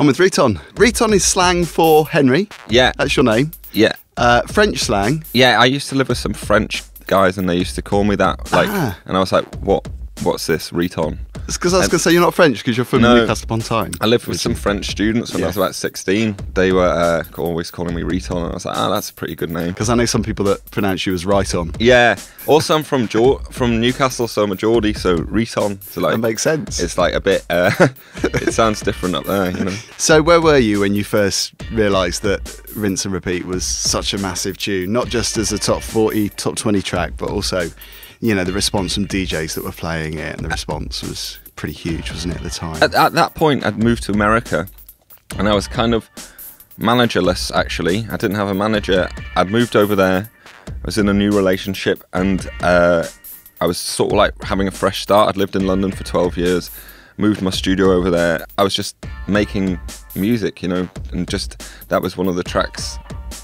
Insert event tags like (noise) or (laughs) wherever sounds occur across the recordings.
On with Riton. Riton is slang for Henry. Yeah, That's your name. yeah, Uh, French slang. yeah. I used to live with some French guys, and they used to call me that. Like, Ah. and I was like, "What? What's this? Reton?" It's because I was going to say you're not French because you're from No. Newcastle upon Tyne. I lived with some French students when Yeah. I was about 16. They were uh, always calling me Reton, and I was like, "Ah, that's a pretty good name." Because I know some people that pronounce you as right on. Yeah. Also, I'm from Geor- from Newcastle, so I'm a Geordie, so Reton. So like, That makes sense. it's like a bit. Uh, (laughs) it sounds different up there, you know. So, where were you when you first realised that Rinse and Repeat was such a massive tune? Not just as a top 40, top 20 track, but also, you know, the response from DJs that were playing it, and the response was pretty huge, wasn't it, at the time? At, at that point, I'd moved to America, and I was kind of managerless. Actually, I didn't have a manager. I'd moved over there. I was in a new relationship, and uh, I was sort of like having a fresh start. I'd lived in London for 12 years, moved my studio over there. I was just making music, you know, and just that was one of the tracks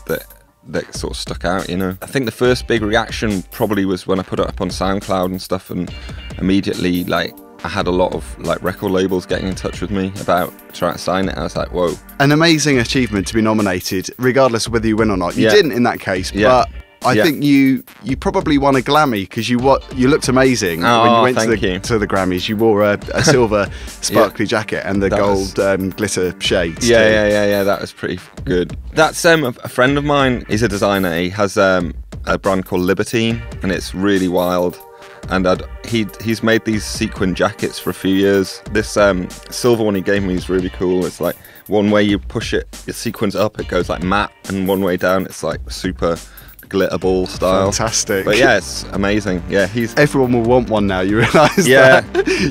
that that sort of stuck out, you know. I think the first big reaction probably was when I put it up on SoundCloud and stuff, and immediately like I had a lot of like record labels getting in touch with me about trying to sign it. I was like, whoa, An amazing achievement to be nominated, regardless of whether you win or not. You Yeah. didn't in that case, Yeah. but. I Yeah. think you you probably won a Grammy because you what you looked amazing when Oh, you went to the you. to the Grammys. You wore a, a (laughs) silver sparkly jacket and the That gold was- um, glitter shades. Yeah, too. yeah, yeah, yeah. That was pretty good. That's um, a, a friend of mine. He's a designer. He has um, a brand called Libertine, and it's really wild. And I'd, he he's made these sequin jackets for a few years. This um, silver one he gave me is really cool. It's like one way you push it, your sequins up, it goes like matte, and one way down, it's like super glitter ball style. Fantastic. But yeah, it's amazing. Yeah, he's Everyone will want one now. You (laughs) realise Yeah.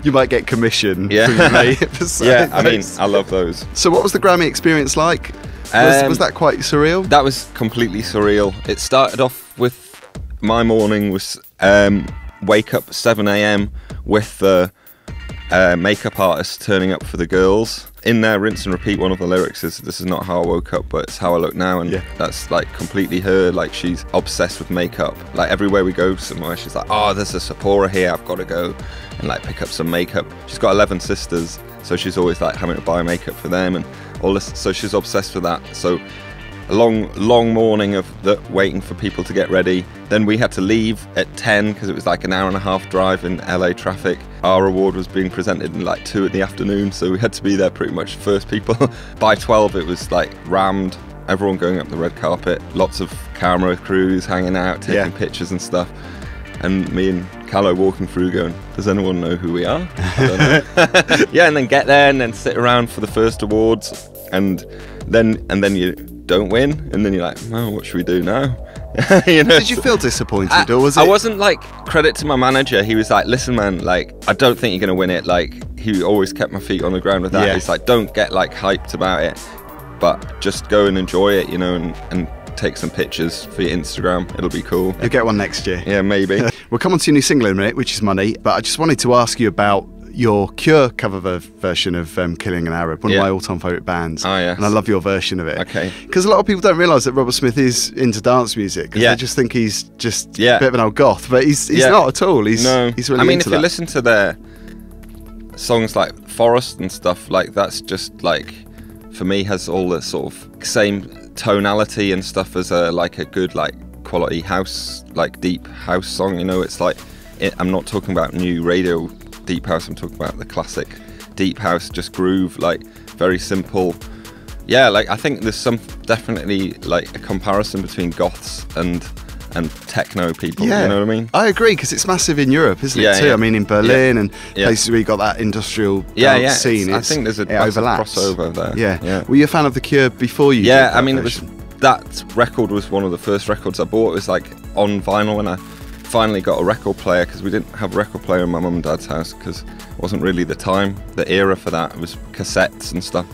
you might get commission. Yeah. for your mate for yeah. I mean. I love those. so what was the Grammy experience like? Was, Um, was that quite surreal? That was completely surreal. It started off with my morning was um, wake up 7 a.m. with the uh, makeup artist turning up for the girls. In there, rinse and repeat. One of the lyrics is "This is not how I woke up, but it's how I look now," and Yeah. that's like completely her. Like she's obsessed with makeup. Like everywhere we go somewhere, she's like, "Oh, there's a Sephora here. I've got to go and like pick up some makeup." She's got 11 sisters, so she's always like having to buy makeup for them and all this. So she's obsessed with that. So a long, long morning of the, waiting for people to get ready. Then we had to leave at 10 because it was like an hour and a half drive in LA traffic. Our award was being presented in like 2 in the afternoon, so we had to be there pretty much (laughs) first people. (laughs) By 12, it was like rammed, everyone going up the red carpet, lots of camera crews hanging out, taking Yeah. pictures and stuff. And me and Kah-Lo walking through going, does anyone know who we are? I don't know. (laughs) yeah, and then get there and then sit around for the first awards, and then and then you don't win, and then you're like, oh, what should we do now? (laughs) you know, Did you feel disappointed, I, or was it? I wasn't like credit to my manager. He was like, "Listen, man, like I don't think you're gonna win it." Like he always kept my feet on the ground with that. Yeah. He's like, "Don't get like hyped about it, but just go and enjoy it, you know, and, and take some pictures for your Instagram. It'll be cool." You'll get one next year. Yeah, maybe. (laughs) We'll come on to your new single in a minute, which is Money. But I just wanted to ask you about your Cure cover ver- version of um, Killing an Arab, one Yeah. of my all-time favourite bands. Oh, yes. And I love your version of it. Okay. Because a lot of people don't realise that Robert Smith is into dance music. Yeah. They just think he's just Yeah. a bit of an old goth, but he's he's Yeah. not at all. He's no, he's really I mean, if you listen to their songs like Forest and stuff, like that's just like for me has all the sort of same tonality and stuff as a like a good like quality house like deep house song. You know, it's like it, I'm not talking about new radio deep house. I'm talking about the classic deep house, just groove, like very simple. Yeah, like I think there's some definitely like a comparison between goths and and techno people. Yeah, You know what I mean? I agree because it's massive in Europe, isn't Yeah, it? Too. yeah. I mean, in Berlin and Yeah. places where you got that industrial Yeah, yeah, scene. I think there's a it massive overlaps. crossover there. Yeah. Yeah. Were you a fan of the Cure before you? Yeah, I mean, it was that record was one of the first records I bought. It was like on vinyl when I finally got a record player because we didn't have a record player in my mum and dad's house because it wasn't really the time, the era for that. It was cassettes and stuff.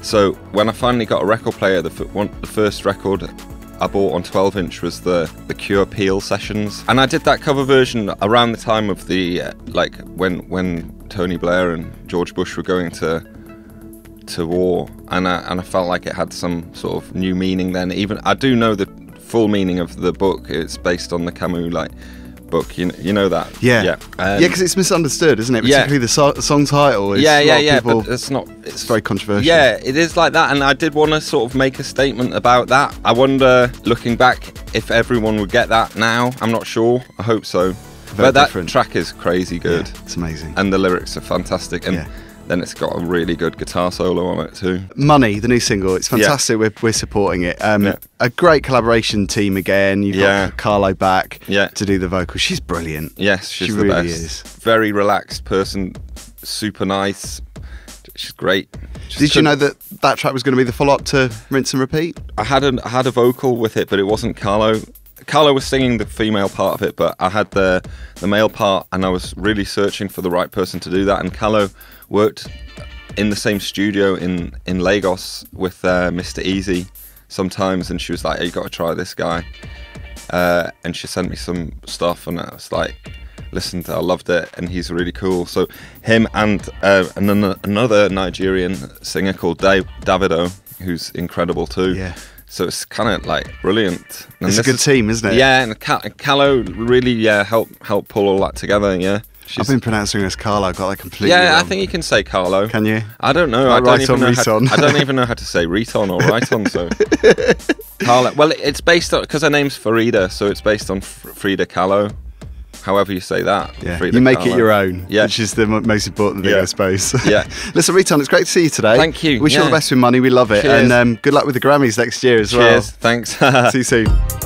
So when I finally got a record player, the, one, the first record I bought on 12 inch was the the Cure Peel sessions, and I did that cover version around the time of the uh, like when when Tony Blair and George Bush were going to to war, and I, and I felt like it had some sort of new meaning then. Even I do know the full meaning of the book. It's based on the Camus like book. You, you know that? Yeah, yeah, yeah, Um, because it's misunderstood, isn't it? yeah. Particularly the so- song title. Is yeah, yeah, yeah. People, But it's not. It's very controversial. Yeah, it is like that, and I did want to sort of make a statement about that. I wonder, looking back, if everyone would get that now. I'm not sure. I hope so. Very but that different. track is crazy good, Yeah, it's amazing. and the lyrics are fantastic, and Yeah. Then it's got a really good guitar solo on it too. Money, the new single, it's fantastic. We're, we're supporting it. Um, Yeah. A great collaboration team again. You've Yeah. got Kah-Lo back Yeah. to do the vocals. She's brilliant. Yes, she's She the really best. is. Very relaxed person, super nice. She's great. Did you know that that track was going to be the follow up to Rinse and Repeat? I had a I had a vocal with it, but it wasn't Kah-Lo. Kah-Lo was singing the female part of it, but I had the the male part, and I was really searching for the right person to do that. And Kah-Lo worked in the same studio in in Lagos with uh, Mr. Eazi sometimes, and she was like, hey, "You got to try this guy." Uh, and she sent me some stuff, and I was like, listened, I loved it, and he's really cool. So him and uh, another Nigerian singer called Dave Davido, who's incredible too. Yeah. So it's kind of like brilliant. And It's a good is- team, isn't it? Yeah, and Cal- Kah-Lo really yeah help help pull all that together. Yeah. I've been pronouncing her as Carlo. I got that completely yeah, I think you can say Carlo. Can you? I don't know. Like I don't even know. How, I don't even know how to say Riton or Riton. So, (laughs) Carlo. Well, it's based on because her name's Farida, so it's based on F- Frida Kahlo. However you say that. Yeah, you make it your own, Yeah. which is the mo- most important thing, Yeah. I suppose. (laughs) Yeah. Listen, Riton, it's great to see you today. Thank you, Wish you all the best with money. We love it, Cheers. and um, good luck with the Grammys next year as Cheers. Thanks. (laughs) See you soon.